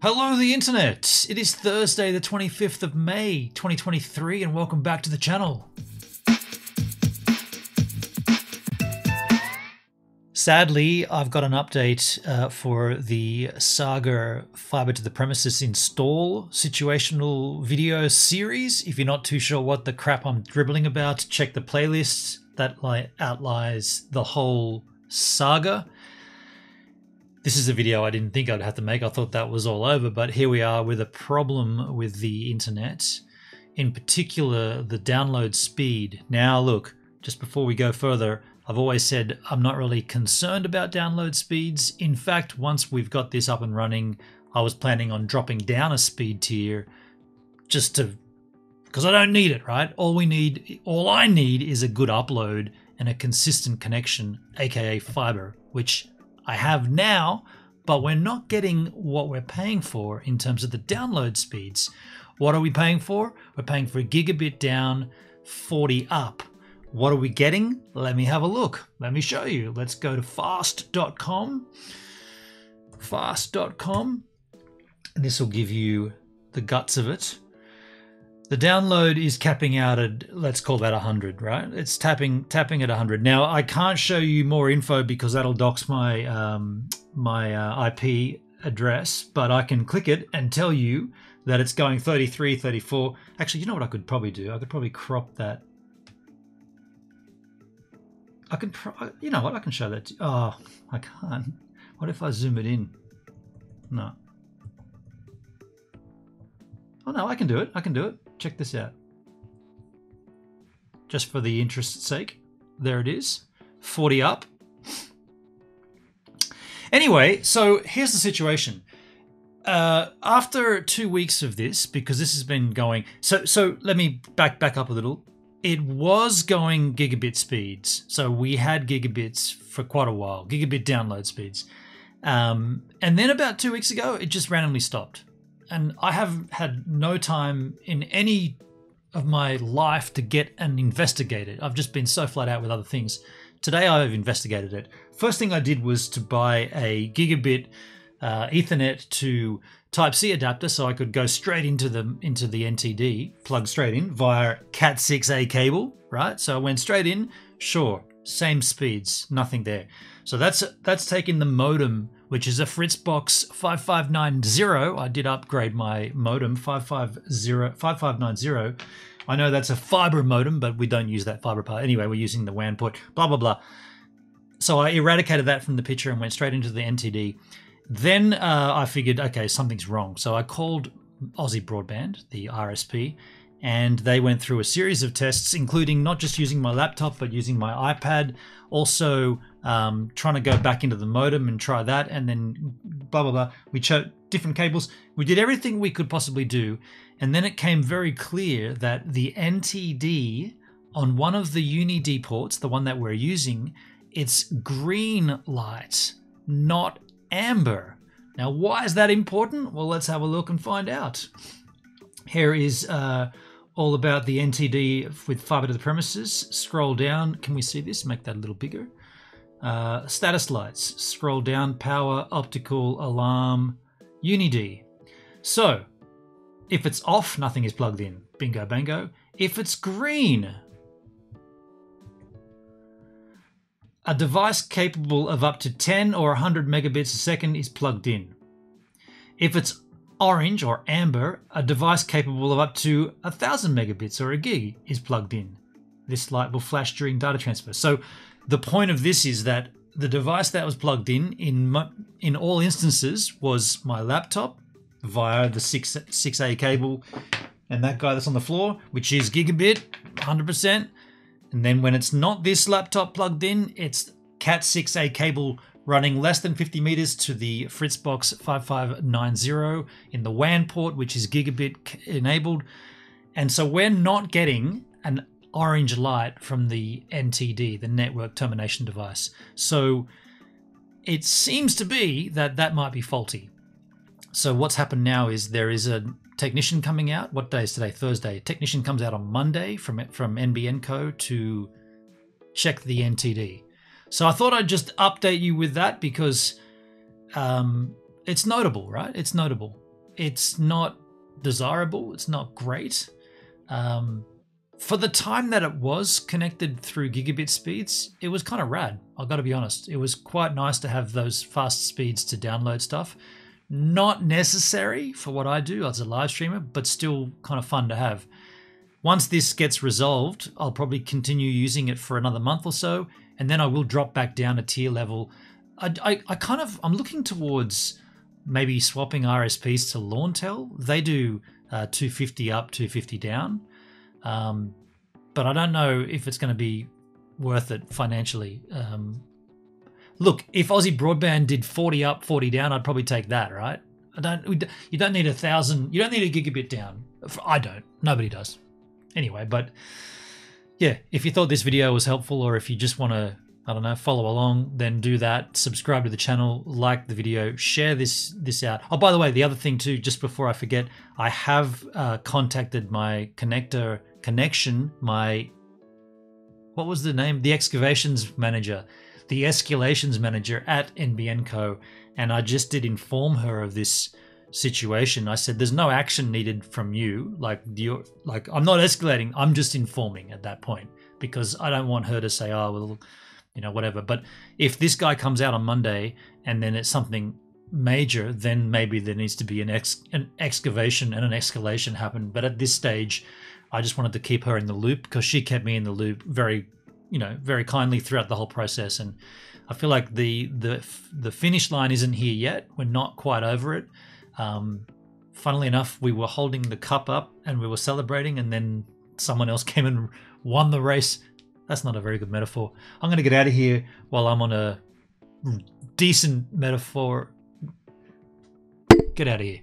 Hello, the internet! It is Thursday, the 25th of May, 2023, and welcome back to the channel. Sadly, I've got an update uh, for the Saga Fiber to the Premises install situational video series. If you're not too sure what the crap I'm dribbling about, check the playlist that li- outlines the whole saga. This is a video I didn't think I'd have to make. I thought that was all over, but here we are with a problem with the internet, in particular the download speed. Now, look, just before we go further, I've always said I'm not really concerned about download speeds. In fact, once we've got this up and running, I was planning on dropping down a speed tier just to because I don't need it, right? All we need all I need is a good upload and a consistent connection, aka fiber, which I have now, but we're not getting what we're paying for in terms of the download speeds. What are we paying for? We're paying for a gigabit down, 40 up. What are we getting? Let me have a look. Let me show you. Let's go to fast.com. Fast.com. And this will give you the guts of it. The download is capping out at let's call that 100, right? It's tapping tapping at 100. Now I can't show you more info because that'll dox my um, my uh, IP address, but I can click it and tell you that it's going 33, 34. Actually, you know what I could probably do? I could probably crop that. I can, you know what? I can show that. To, oh, I can't. What if I zoom it in? No. Oh no, I can do it. I can do it. Check this out. Just for the interest's sake. There it is. 40 up. Anyway, so here's the situation. Uh, after two weeks of this, because this has been going, so so let me back back up a little. It was going gigabit speeds, so we had gigabits for quite a while, gigabit download speeds, um, and then about two weeks ago, it just randomly stopped and I have had no time in any of my life to get and investigate it. I've just been so flat out with other things. Today I've investigated it. First thing I did was to buy a gigabit uh, Ethernet to Type C adapter, so I could go straight into the into the NTD, plug straight in via Cat 6A cable. Right, so I went straight in. Sure, same speeds, nothing there. So that's that's taking the modem which is a Fritzbox 5590. I did upgrade my modem 550, 5590. I know that's a fiber modem, but we don't use that fiber part. Anyway, we're using the WAN port, blah, blah, blah. So I eradicated that from the picture and went straight into the NTD. Then uh, I figured, okay, something's wrong. So I called Aussie Broadband, the RSP, and they went through a series of tests, including not just using my laptop, but using my iPad, also um, trying to go back into the modem and try that, and then blah blah blah. We chose different cables. We did everything we could possibly do, and then it came very clear that the NTD on one of the UniD ports, the one that we're using, it's green light, not amber. Now, why is that important? Well, let's have a look and find out. Here is uh, all about the NTD with fiber to the premises. Scroll down. Can we see this? Make that a little bigger. Uh, status lights. Scroll down. Power, optical, alarm, UniD. So, if it's off, nothing is plugged in. Bingo, bango. If it's green, a device capable of up to 10 or 100 megabits a second is plugged in. If it's orange or amber, a device capable of up to 1000 megabits or a gig is plugged in. This light will flash during data transfer. So the point of this is that the device that was plugged in in in all instances was my laptop via the 6 6A cable and that guy that's on the floor which is gigabit 100% and then when it's not this laptop plugged in it's cat 6A cable running less than 50 meters to the Fritzbox 5590 in the WAN port, which is gigabit enabled. And so we're not getting an orange light from the NTD, the network termination device. So it seems to be that that might be faulty. So what's happened now is there is a technician coming out. What day is today? Thursday. A technician comes out on Monday from from NBN Co to check the NTD. So I thought I'd just update you with that because um, it's notable, right? It's notable. it's not desirable. It's not great. Um, for the time that it was connected through gigabit speeds, it was kind of rad. I got to be honest. It was quite nice to have those fast speeds to download stuff. Not necessary for what I do as a live streamer, but still kind of fun to have. Once this gets resolved, I'll probably continue using it for another month or so, and then I will drop back down a tier level. I, I, I kind of I'm looking towards maybe swapping RSPs to Launtel. They do uh, 250 up, 250 down. Um, but I don't know if it's going to be worth it financially. Um, look, if Aussie Broadband did 40 up, 40 down, I'd probably take that, right? I don't. You don't need a thousand. You don't need a gigabit down. I don't. Nobody does. Anyway, but yeah, if you thought this video was helpful, or if you just want to I don't know, follow along, then do that. Subscribe to the channel, like the video, share this this out. Oh, by the way, the other thing too, just before I forget, I have uh, contacted my connector connection, my what was the name? The excavations manager, the escalations manager at NBN Co. And I just did inform her of this situation. I said, "There's no action needed from you. Like you, like I'm not escalating. I'm just informing at that point because I don't want her to say, oh well." you know, whatever. But if this guy comes out on Monday and then it's something major, then maybe there needs to be an, ex- an excavation and an escalation happen. But at this stage, I just wanted to keep her in the loop because she kept me in the loop very, you know, very kindly throughout the whole process. And I feel like the the the finish line isn't here yet. We're not quite over it. Um, funnily enough, we were holding the cup up and we were celebrating, and then someone else came and won the race that's not a very good metaphor. I'm going to get out of here while I'm on a decent metaphor. Get out of here.